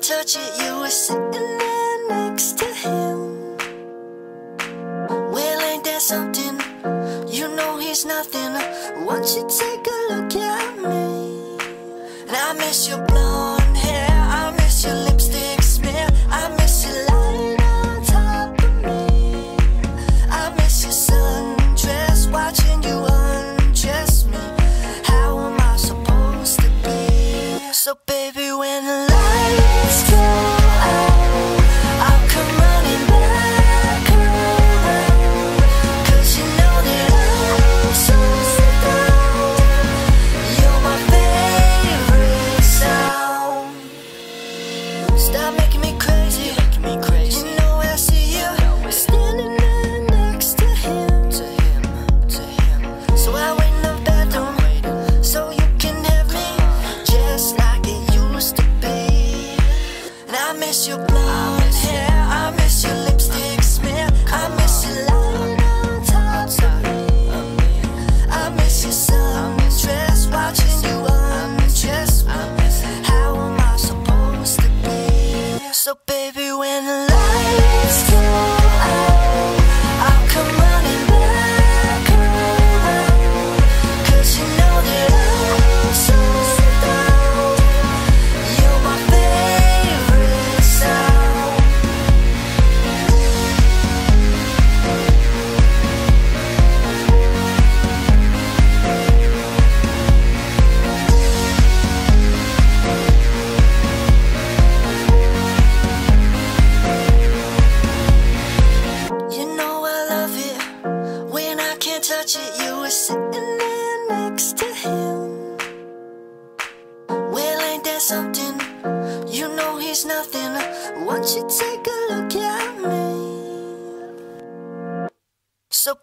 can't touch it, you were sitting there next to him. Well, ain't that something? You know he's nothing. Won't you take a look at me? And I miss your blonde So I in the bathroom so you can have me just like it used to be. And I miss your blonde hair. I miss your lipstick. I miss your. I miss your watching you. How am I supposed to be? So baby, there's nothing. Won't you take a look at me? So